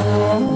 Oh.